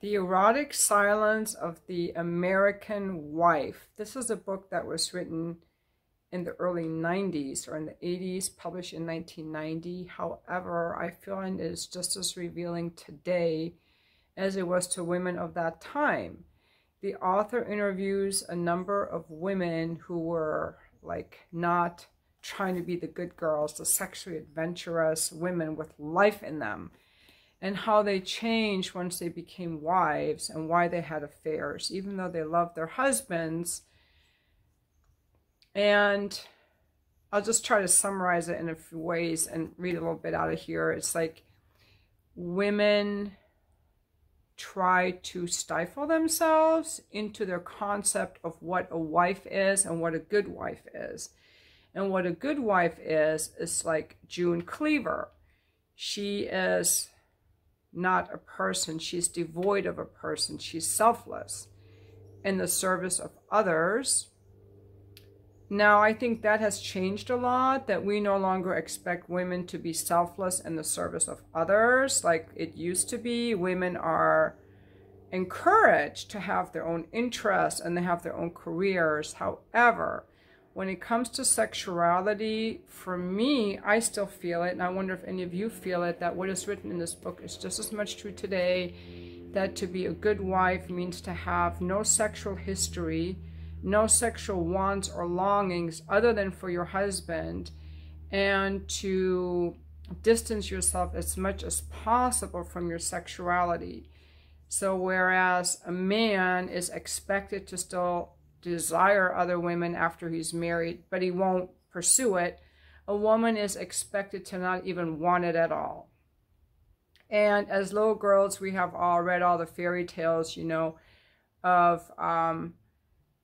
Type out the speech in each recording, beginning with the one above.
The Erotic Silence of the American Wife. This is a book that was written in the early 90s or in the 80s, published in 1990. However, I find it is just as revealing today as it was to women of that time. The author interviews a number of women who were like not trying to be the good girls, the sexually adventurous women with life in them and how they changed once they became wives and why they had affairs, even though they loved their husbands. And I'll just try to summarize it in a few ways and read a little bit out of here. It's like women try to stifle themselves into their concept of what a wife is and what a good wife is. And what a good wife is, is like June Cleaver. She is not a person. She's devoid of a person. She's selfless in the service of others. Now, I think that has changed a lot, that we no longer expect women to be selfless in the service of others like it used to be. Women are encouraged to have their own interests and they have their own careers. However, when it comes to sexuality, for me, I still feel it, and I wonder if any of you feel it, that what is written in this book is just as much true today, that to be a good wife means to have no sexual history, no sexual wants or longings other than for your husband, and to distance yourself as much as possible from your sexuality. So whereas a man is expected to still desire other women after he's married, but he won't pursue it, a woman is expected to not even want it at all. And as little girls, we have all read all the fairy tales, you know, of, um,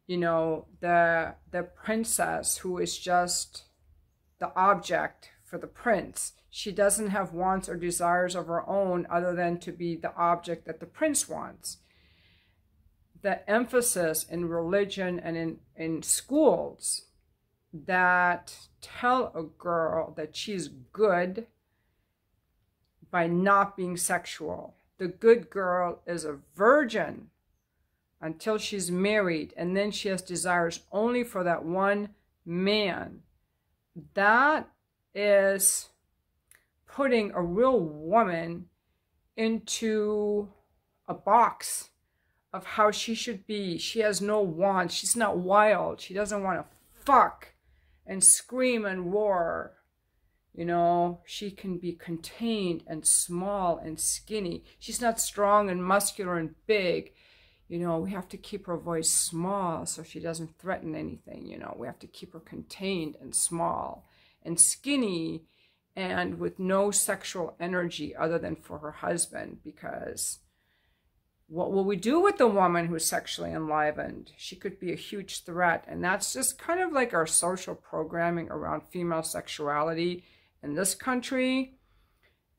you know, the, the princess who is just the object for the prince. She doesn't have wants or desires of her own other than to be the object that the prince wants the emphasis in religion and in, in schools that tell a girl that she's good by not being sexual. The good girl is a virgin until she's married, and then she has desires only for that one man. That is putting a real woman into a box of how she should be. She has no wants. She's not wild. She doesn't want to fuck and scream and roar. You know, she can be contained and small and skinny. She's not strong and muscular and big. You know, we have to keep her voice small so she doesn't threaten anything. You know, we have to keep her contained and small and skinny and with no sexual energy other than for her husband because what will we do with the woman who's sexually enlivened? She could be a huge threat. And that's just kind of like our social programming around female sexuality in this country.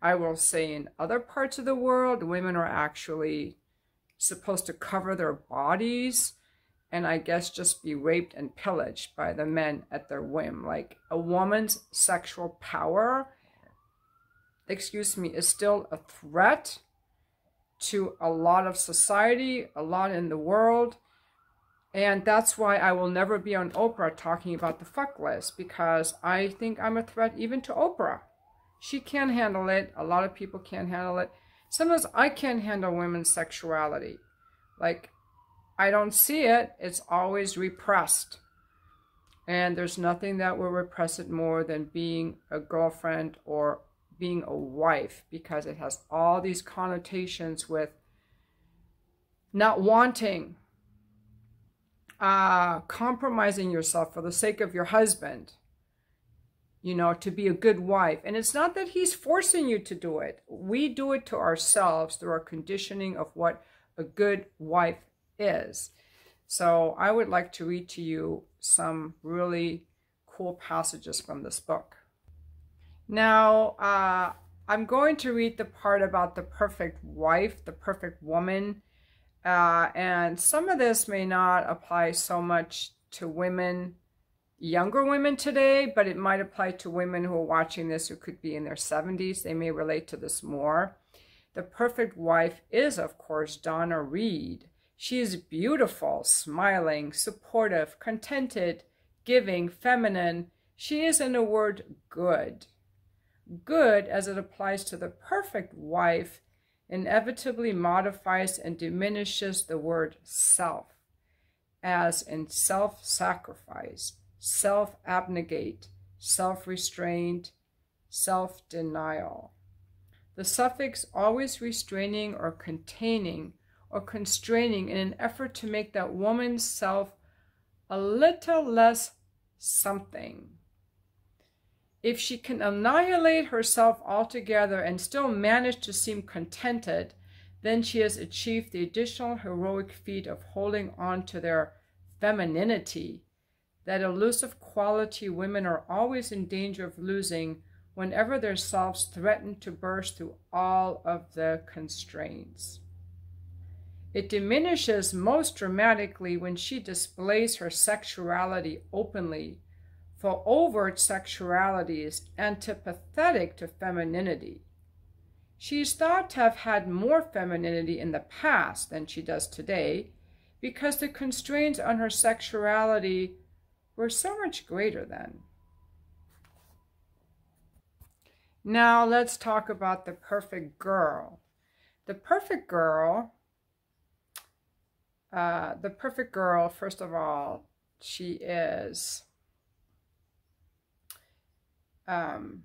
I will say in other parts of the world, women are actually supposed to cover their bodies and I guess just be raped and pillaged by the men at their whim. Like a woman's sexual power, excuse me, is still a threat to a lot of society, a lot in the world. And that's why I will never be on Oprah talking about the fuck list because I think I'm a threat even to Oprah. She can't handle it. A lot of people can't handle it. Sometimes I can't handle women's sexuality. Like, I don't see it. It's always repressed. And there's nothing that will repress it more than being a girlfriend or being a wife because it has all these connotations with not wanting, uh, compromising yourself for the sake of your husband, you know, to be a good wife. And it's not that he's forcing you to do it. We do it to ourselves through our conditioning of what a good wife is. So I would like to read to you some really cool passages from this book. Now, uh, I'm going to read the part about the perfect wife, the perfect woman. Uh, and some of this may not apply so much to women, younger women today, but it might apply to women who are watching this who could be in their 70s. They may relate to this more. The perfect wife is, of course, Donna Reed. She is beautiful, smiling, supportive, contented, giving, feminine. She is, in a word, good. Good, as it applies to the perfect wife, inevitably modifies and diminishes the word self, as in self sacrifice, self abnegate, self restraint, self denial. The suffix always restraining or containing or constraining in an effort to make that woman's self a little less something. If she can annihilate herself altogether and still manage to seem contented, then she has achieved the additional heroic feat of holding on to their femininity, that elusive quality women are always in danger of losing whenever their selves threaten to burst through all of the constraints. It diminishes most dramatically when she displays her sexuality openly, for overt sexuality is antipathetic to femininity. She is thought to have had more femininity in the past than she does today because the constraints on her sexuality were so much greater then. Now let's talk about the perfect girl. The perfect girl, uh, the perfect girl, first of all, she is um,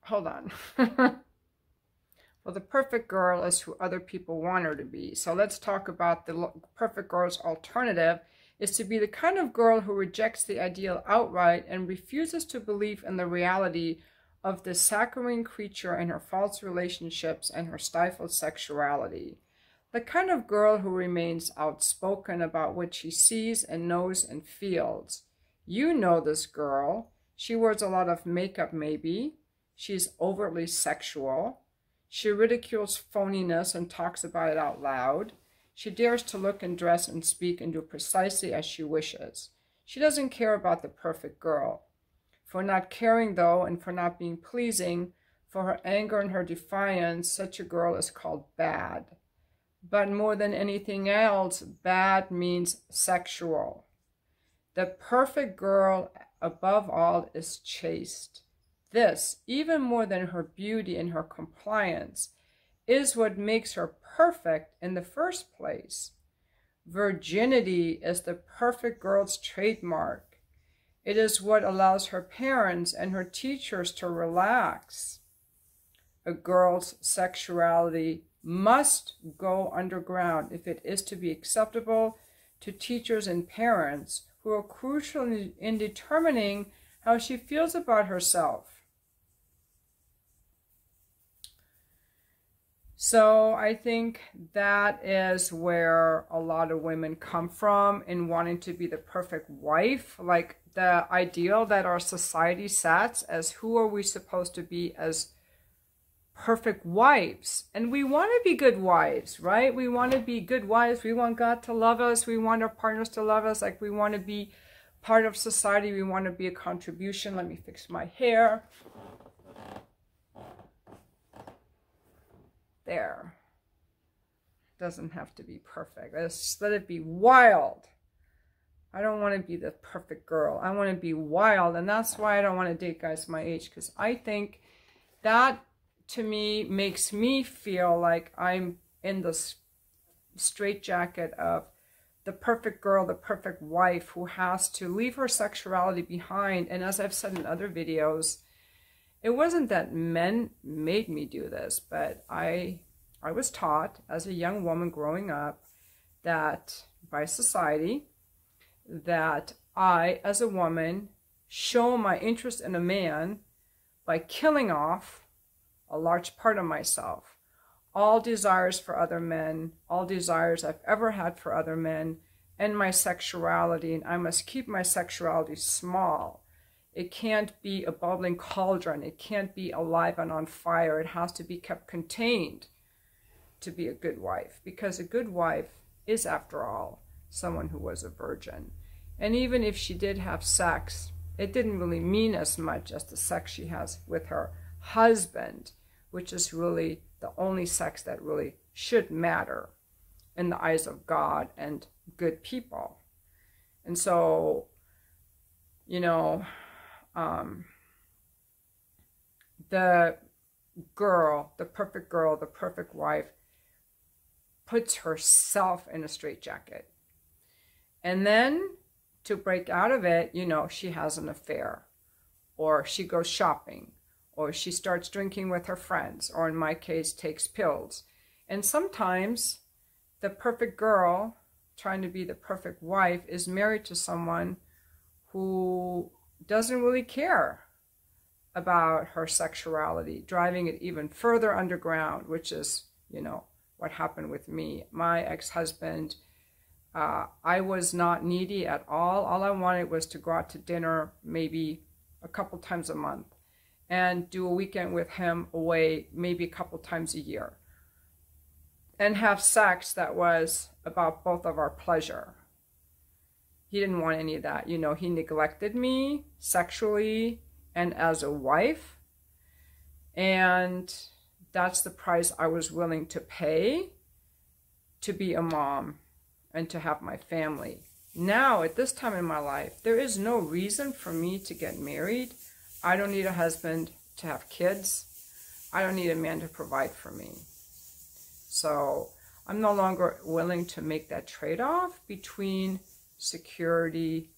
hold on. well, the perfect girl is who other people want her to be. So let's talk about the perfect girl's alternative is to be the kind of girl who rejects the ideal outright and refuses to believe in the reality of the saccharine creature and her false relationships and her stifled sexuality. The kind of girl who remains outspoken about what she sees and knows and feels. You know this girl. She wears a lot of makeup, maybe. She's overtly sexual. She ridicules phoniness and talks about it out loud. She dares to look and dress and speak and do precisely as she wishes. She doesn't care about the perfect girl. For not caring, though, and for not being pleasing, for her anger and her defiance, such a girl is called bad. But more than anything else, bad means sexual. The perfect girl, above all, is chaste. This, even more than her beauty and her compliance, is what makes her perfect in the first place. Virginity is the perfect girl's trademark. It is what allows her parents and her teachers to relax. A girl's sexuality must go underground if it is to be acceptable to teachers and parents who are crucial in determining how she feels about herself. So I think that is where a lot of women come from in wanting to be the perfect wife, like the ideal that our society sets as who are we supposed to be as perfect wives. And we want to be good wives, right? We want to be good wives. We want God to love us. We want our partners to love us. Like we want to be part of society. We want to be a contribution. Let me fix my hair. there. Doesn't have to be perfect. Let's let it be wild. I don't want to be the perfect girl. I want to be wild. And that's why I don't want to date guys my age. Because I think that, to me, makes me feel like I'm in this straitjacket of the perfect girl, the perfect wife who has to leave her sexuality behind. And as I've said in other videos, it wasn't that men made me do this, but I I was taught as a young woman growing up that by society that I as a woman show my interest in a man by killing off a large part of myself. All desires for other men, all desires I've ever had for other men, and my sexuality, and I must keep my sexuality small it can't be a bubbling cauldron. It can't be alive and on fire. It has to be kept contained to be a good wife because a good wife is, after all, someone who was a virgin. And even if she did have sex, it didn't really mean as much as the sex she has with her husband, which is really the only sex that really should matter in the eyes of God and good people. And so, you know, um, the girl, the perfect girl, the perfect wife, puts herself in a straitjacket. And then to break out of it, you know, she has an affair, or she goes shopping, or she starts drinking with her friends, or in my case, takes pills. And sometimes the perfect girl, trying to be the perfect wife, is married to someone who doesn't really care about her sexuality, driving it even further underground, which is, you know, what happened with me. My ex husband, uh, I was not needy at all. All I wanted was to go out to dinner maybe a couple times a month and do a weekend with him away maybe a couple times a year and have sex that was about both of our pleasure. He didn't want any of that. You know, he neglected me sexually and as a wife. And that's the price I was willing to pay to be a mom and to have my family. Now, at this time in my life, there is no reason for me to get married. I don't need a husband to have kids. I don't need a man to provide for me. So I'm no longer willing to make that trade-off between security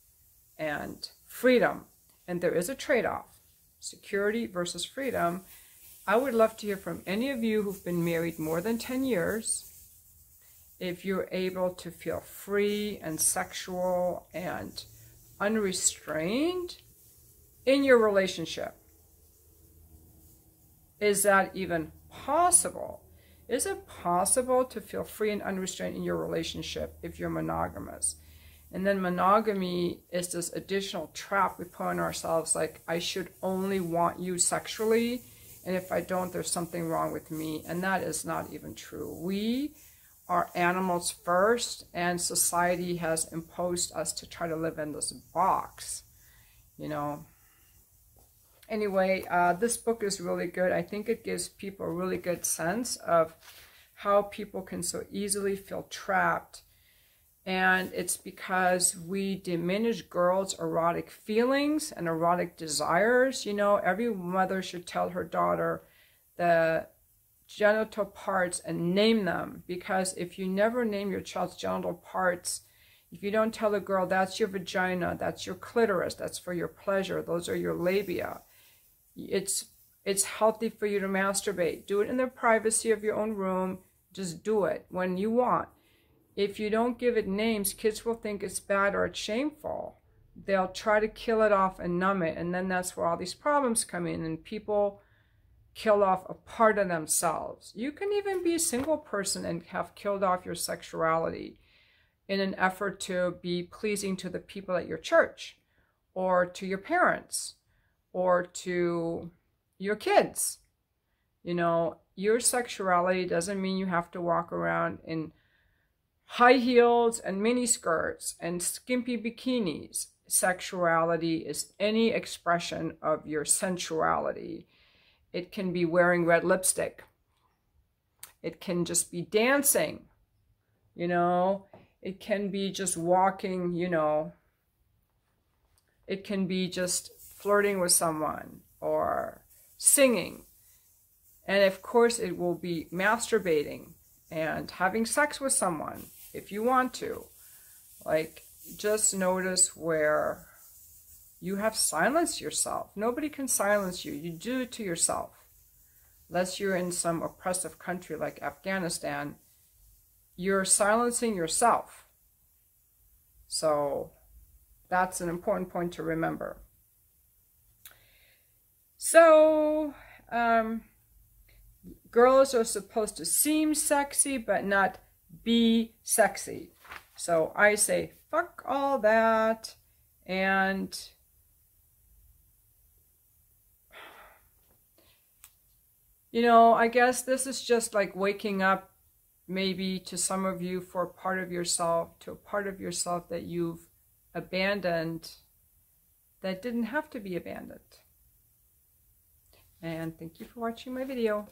and freedom. And there is a trade-off, security versus freedom. I would love to hear from any of you who've been married more than 10 years, if you're able to feel free and sexual and unrestrained in your relationship. Is that even possible? Is it possible to feel free and unrestrained in your relationship if you're monogamous? And then monogamy is this additional trap we put on ourselves like, I should only want you sexually. And if I don't, there's something wrong with me. And that is not even true. We are animals first, and society has imposed us to try to live in this box, you know. Anyway, uh, this book is really good. I think it gives people a really good sense of how people can so easily feel trapped and it's because we diminish girls' erotic feelings and erotic desires. You know, every mother should tell her daughter the genital parts and name them because if you never name your child's genital parts, if you don't tell a girl that's your vagina, that's your clitoris, that's for your pleasure, those are your labia, it's it's healthy for you to masturbate. Do it in the privacy of your own room. Just do it when you want if you don't give it names, kids will think it's bad or it's shameful. They'll try to kill it off and numb it. And then that's where all these problems come in and people kill off a part of themselves. You can even be a single person and have killed off your sexuality in an effort to be pleasing to the people at your church or to your parents or to your kids. You know, your sexuality doesn't mean you have to walk around in high heels and mini skirts and skimpy bikinis. Sexuality is any expression of your sensuality. It can be wearing red lipstick. It can just be dancing, you know. It can be just walking, you know. It can be just flirting with someone or singing. And of course, it will be masturbating and having sex with someone if you want to. Like, just notice where you have silenced yourself. Nobody can silence you. You do it to yourself. Unless you're in some oppressive country like Afghanistan, you're silencing yourself. So that's an important point to remember. So, um, girls are supposed to seem sexy, but not be sexy. So I say, fuck all that. And you know, I guess this is just like waking up maybe to some of you for part of yourself, to a part of yourself that you've abandoned that didn't have to be abandoned. And thank you for watching my video.